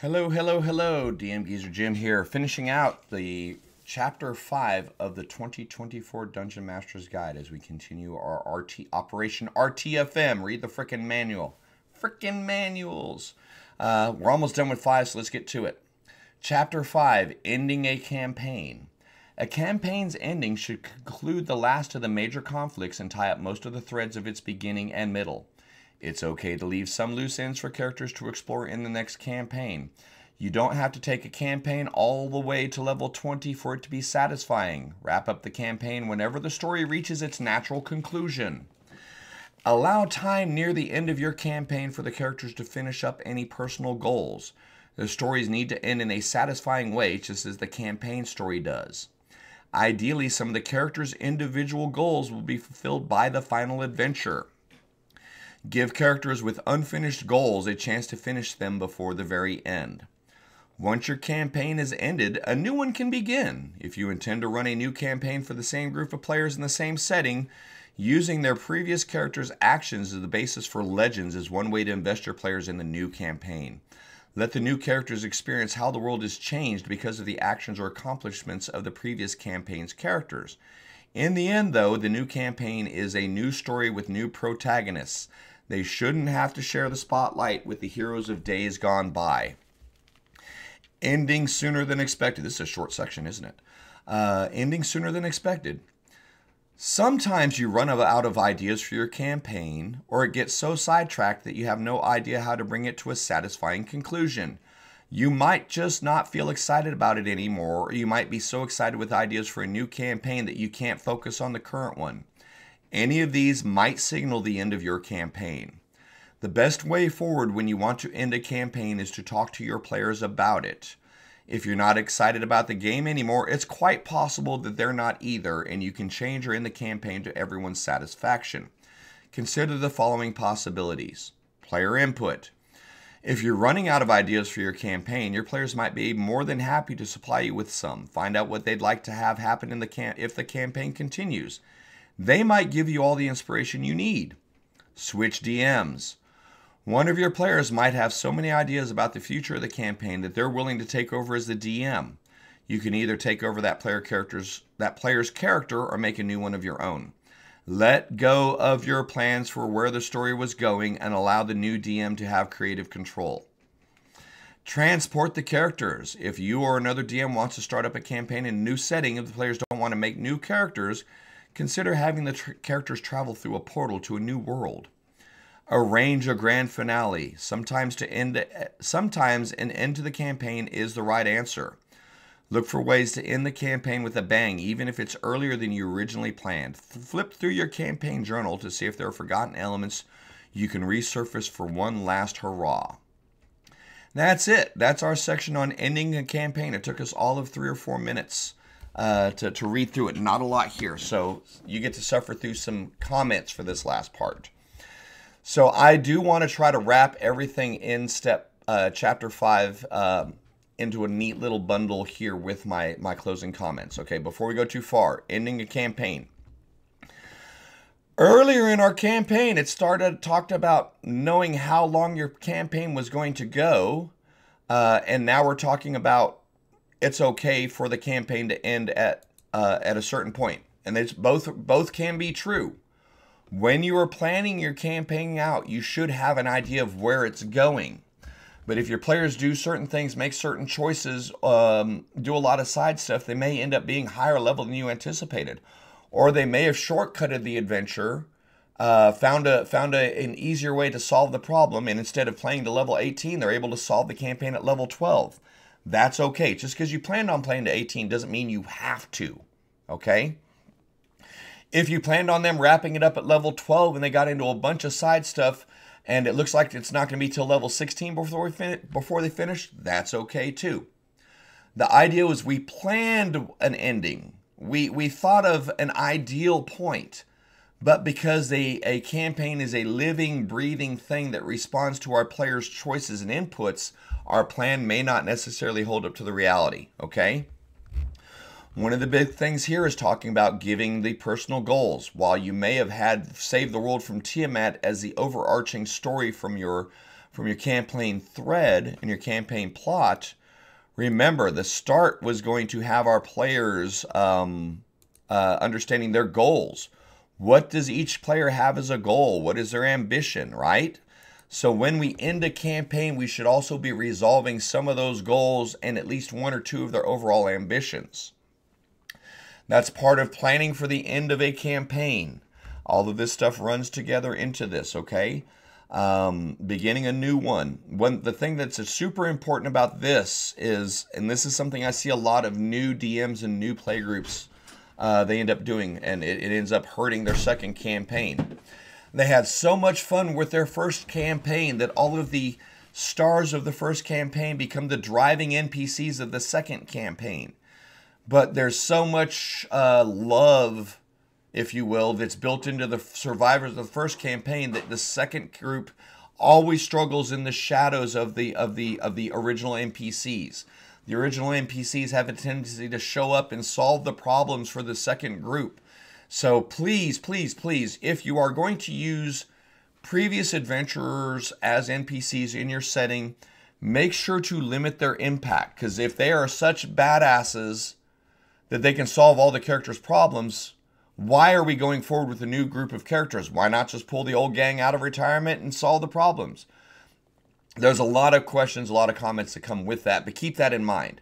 Hello, hello, hello. DM Geezer Jim here, finishing out the chapter 5 of the 2024 Dungeon Master's Guide as we continue our RT Operation RTFM. Read the frickin' manual. Frickin' manuals. Uh, we're almost done with 5, so let's get to it. Chapter 5 Ending a Campaign. A campaign's ending should conclude the last of the major conflicts and tie up most of the threads of its beginning and middle. It's okay to leave some loose ends for characters to explore in the next campaign. You don't have to take a campaign all the way to level 20 for it to be satisfying. Wrap up the campaign whenever the story reaches its natural conclusion. Allow time near the end of your campaign for the characters to finish up any personal goals. The stories need to end in a satisfying way, just as the campaign story does. Ideally, some of the characters' individual goals will be fulfilled by the final adventure. Give characters with unfinished goals a chance to finish them before the very end. Once your campaign is ended, a new one can begin. If you intend to run a new campaign for the same group of players in the same setting, using their previous characters' actions as the basis for legends is one way to invest your players in the new campaign. Let the new characters experience how the world is changed because of the actions or accomplishments of the previous campaign's characters. In the end, though, the new campaign is a new story with new protagonists. They shouldn't have to share the spotlight with the heroes of days gone by. Ending sooner than expected. This is a short section, isn't it? Uh, ending sooner than expected. Sometimes you run out of ideas for your campaign, or it gets so sidetracked that you have no idea how to bring it to a satisfying conclusion. You might just not feel excited about it anymore, or you might be so excited with ideas for a new campaign that you can't focus on the current one. Any of these might signal the end of your campaign. The best way forward when you want to end a campaign is to talk to your players about it. If you're not excited about the game anymore, it's quite possible that they're not either, and you can change or end the campaign to everyone's satisfaction. Consider the following possibilities player input. If you're running out of ideas for your campaign, your players might be more than happy to supply you with some. Find out what they'd like to have happen in the cam- if the campaign continues. They might give you all the inspiration you need. Switch DMs. One of your players might have so many ideas about the future of the campaign that they're willing to take over as the DM. You can either take over that player character's that player's character or make a new one of your own. Let go of your plans for where the story was going and allow the new DM to have creative control. Transport the characters. If you or another DM wants to start up a campaign in a new setting, if the players don't want to make new characters, Consider having the tr- characters travel through a portal to a new world. Arrange a grand finale. Sometimes to end eh, sometimes an end to the campaign is the right answer. Look for ways to end the campaign with a bang, even if it's earlier than you originally planned. Flip through your campaign journal to see if there are forgotten elements you can resurface for one last hurrah. That's it. That's our section on ending a campaign. It took us all of three or four minutes uh, to, to read through it. Not a lot here, so you get to suffer through some comments for this last part. So I do want to try to wrap everything in step uh, chapter five uh, into a neat little bundle here with my my closing comments. Okay, before we go too far, ending a campaign. Earlier in our campaign, it started talked about knowing how long your campaign was going to go, uh, and now we're talking about it's okay for the campaign to end at uh, at a certain point, and it's both both can be true. When you are planning your campaign out, you should have an idea of where it's going. But if your players do certain things, make certain choices, um, do a lot of side stuff, they may end up being higher level than you anticipated, or they may have shortcutted the adventure, uh, found a found a, an easier way to solve the problem, and instead of playing to level 18, they're able to solve the campaign at level 12. That's okay. Just because you planned on playing to 18 doesn't mean you have to. Okay? If you planned on them wrapping it up at level 12 and they got into a bunch of side stuff and it looks like it's not going to be till level 16 before we fin- before they finish, that's okay too. The idea was we planned an ending. We we thought of an ideal point. But because a, a campaign is a living, breathing thing that responds to our players' choices and inputs, our plan may not necessarily hold up to the reality, okay? One of the big things here is talking about giving the personal goals. While you may have had Save the World from Tiamat as the overarching story from your from your campaign thread and your campaign plot, remember the start was going to have our players um, uh, understanding their goals. What does each player have as a goal? What is their ambition, right? So when we end a campaign, we should also be resolving some of those goals and at least one or two of their overall ambitions. That's part of planning for the end of a campaign. All of this stuff runs together into this, okay? Um, beginning a new one. One the thing that's super important about this is, and this is something I see a lot of new DMs and new playgroups uh, they end up doing, and it, it ends up hurting their second campaign. They had so much fun with their first campaign that all of the stars of the first campaign become the driving NPCs of the second campaign. But there's so much uh, love, if you will, that's built into the survivors of the first campaign that the second group always struggles in the shadows of the of the of the original NPCs. The original NPCs have a tendency to show up and solve the problems for the second group. So please, please, please, if you are going to use previous adventurers as NPCs in your setting, make sure to limit their impact. Because if they are such badasses that they can solve all the characters' problems, why are we going forward with a new group of characters? Why not just pull the old gang out of retirement and solve the problems? There's a lot of questions, a lot of comments that come with that, but keep that in mind.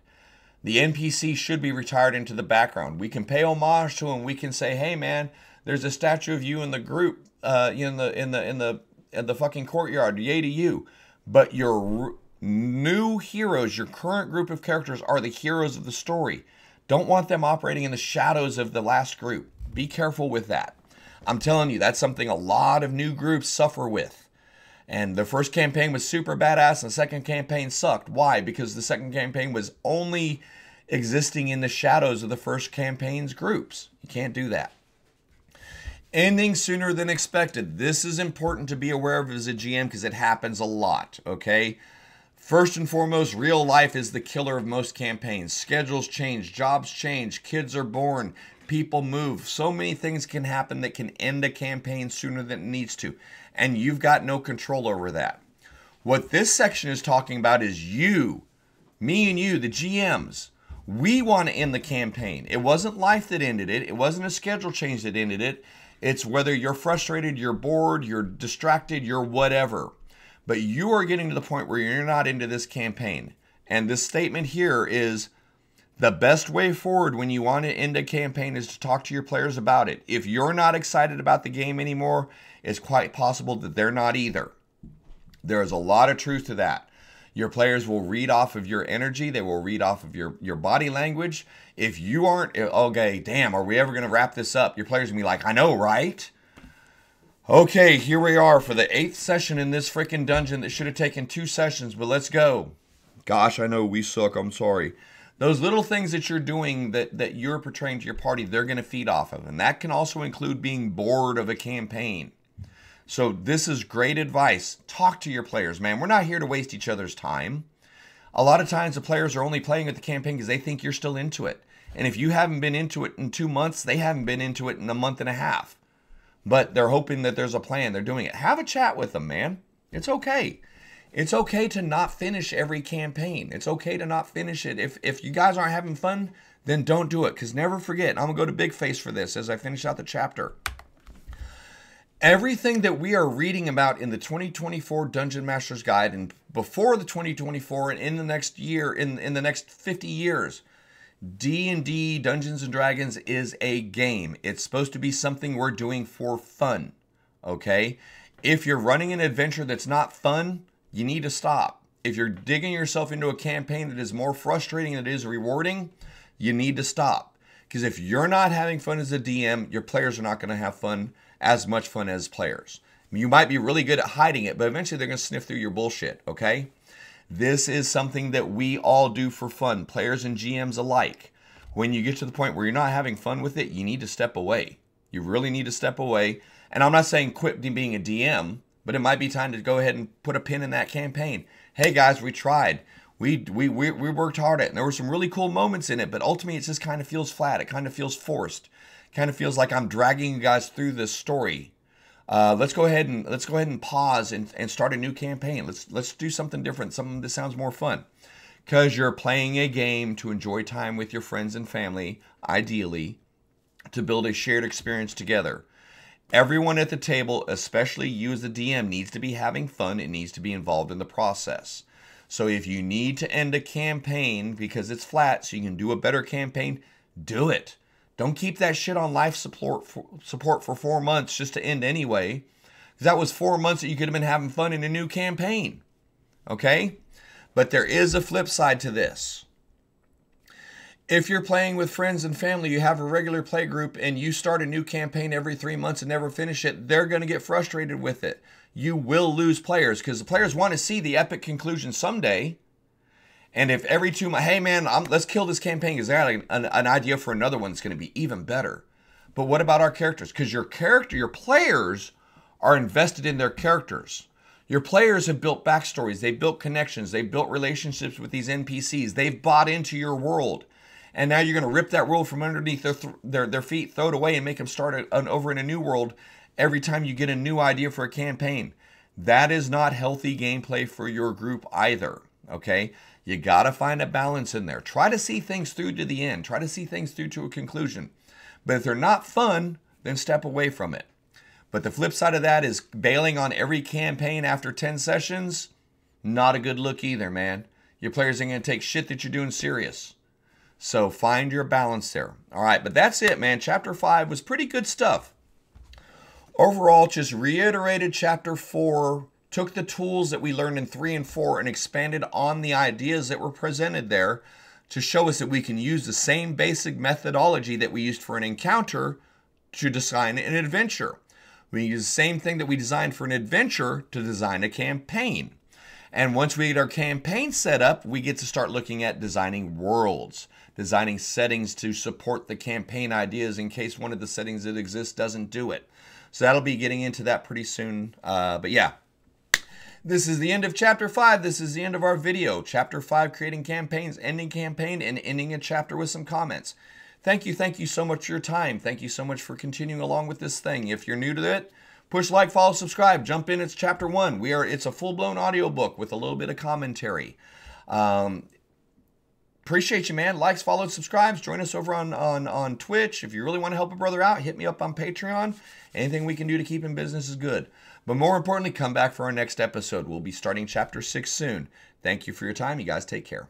The NPC should be retired into the background. We can pay homage to him. We can say, "Hey, man, there's a statue of you in the group, uh, in the in the in the in the fucking courtyard. Yay to you!" But your new heroes, your current group of characters, are the heroes of the story. Don't want them operating in the shadows of the last group. Be careful with that. I'm telling you, that's something a lot of new groups suffer with. And the first campaign was super badass, and the second campaign sucked. Why? Because the second campaign was only existing in the shadows of the first campaign's groups. You can't do that. Ending sooner than expected. This is important to be aware of as a GM because it happens a lot, okay? First and foremost, real life is the killer of most campaigns. Schedules change, jobs change, kids are born, people move. So many things can happen that can end a campaign sooner than it needs to and you've got no control over that. What this section is talking about is you, me and you, the GMs. We want to end the campaign. It wasn't life that ended it, it wasn't a schedule change that ended it. It's whether you're frustrated, you're bored, you're distracted, you're whatever. But you are getting to the point where you're not into this campaign. And this statement here is the best way forward when you want to end a campaign is to talk to your players about it. If you're not excited about the game anymore, it's quite possible that they're not either. There is a lot of truth to that. Your players will read off of your energy, they will read off of your, your body language. If you aren't, okay, damn, are we ever going to wrap this up? Your players to be like, I know, right? Okay, here we are for the eighth session in this freaking dungeon that should have taken two sessions, but let's go. Gosh, I know we suck. I'm sorry. Those little things that you're doing that, that you're portraying to your party, they're going to feed off of. And that can also include being bored of a campaign. So this is great advice. Talk to your players, man. We're not here to waste each other's time. A lot of times the players are only playing at the campaign because they think you're still into it. And if you haven't been into it in two months, they haven't been into it in a month and a half. But they're hoping that there's a plan. They're doing it. Have a chat with them, man. It's okay. It's okay to not finish every campaign. It's okay to not finish it. If if you guys aren't having fun, then don't do it. Because never forget, I'm gonna go to Big Face for this as I finish out the chapter. Everything that we are reading about in the 2024 Dungeon Master's Guide and before the 2024 and in the next year, in, in the next 50 years, D&D Dungeons and Dragons is a game. It's supposed to be something we're doing for fun, okay? If you're running an adventure that's not fun, you need to stop. If you're digging yourself into a campaign that is more frustrating than it is rewarding, you need to stop. Because if you're not having fun as a DM, your players are not going to have fun as much fun as players. You might be really good at hiding it, but eventually they're going to sniff through your bullshit, okay? This is something that we all do for fun, players and GMs alike. When you get to the point where you're not having fun with it, you need to step away. You really need to step away. And I'm not saying quit being a DM, but it might be time to go ahead and put a pin in that campaign. Hey guys, we tried. We, we, we, we worked hard at it, and there were some really cool moments in it, but ultimately it just kind of feels flat. It kind of feels forced kind of feels like I'm dragging you guys through this story. Uh, let's go ahead and let's go ahead and pause and, and start a new campaign. Let's let's do something different, something that sounds more fun. Because you're playing a game to enjoy time with your friends and family, ideally, to build a shared experience together. Everyone at the table, especially you as the DM, needs to be having fun and needs to be involved in the process. So if you need to end a campaign because it's flat so you can do a better campaign, do it. Don't keep that shit on life support for, support for four months just to end anyway. Because that was four months that you could have been having fun in a new campaign. Okay? But there is a flip side to this. If you're playing with friends and family, you have a regular play group, and you start a new campaign every three months and never finish it, they're going to get frustrated with it. You will lose players because the players want to see the epic conclusion someday. And if every two hey man, I'm, let's kill this campaign because they got an, an, an idea for another one that's going to be even better. But what about our characters? Because your character, your players are invested in their characters. Your players have built backstories, they've built connections, they've built relationships with these NPCs, they've bought into your world. And now you're going to rip that world from underneath their, th- their, their feet, throw it away, and make them start a, an, over in a new world every time you get a new idea for a campaign. That is not healthy gameplay for your group either. Okay? You got to find a balance in there. Try to see things through to the end. Try to see things through to a conclusion. But if they're not fun, then step away from it. But the flip side of that is bailing on every campaign after 10 sessions, not a good look either, man. Your players are going to take shit that you're doing serious. So find your balance there. All right, but that's it, man. Chapter 5 was pretty good stuff. Overall, just reiterated chapter 4 took the tools that we learned in 3 and 4 and expanded on the ideas that were presented there to show us that we can use the same basic methodology that we used for an encounter to design an adventure. We use the same thing that we designed for an adventure to design a campaign. And once we get our campaign set up, we get to start looking at designing worlds, designing settings to support the campaign ideas in case one of the settings that exists doesn't do it. So that'll be getting into that pretty soon. Uh, but yeah, this is the end of chapter 5. This is the end of our video. Chapter 5, creating campaigns, ending campaign, and ending a chapter with some comments. Thank you, thank you so much for your time. Thank you so much for continuing along with this thing. If you're new to it, push like, follow, subscribe, jump in. It's chapter 1. We are it's a full-blown audiobook with a little bit of commentary. Um, appreciate you, man. Likes, follows, subscribes. Join us over on, on, on Twitch. If you really want to help a brother out, hit me up on Patreon. Anything we can do to keep him business is good. But more importantly, come back for our next episode. We'll be starting chapter six soon. Thank you for your time. You guys take care.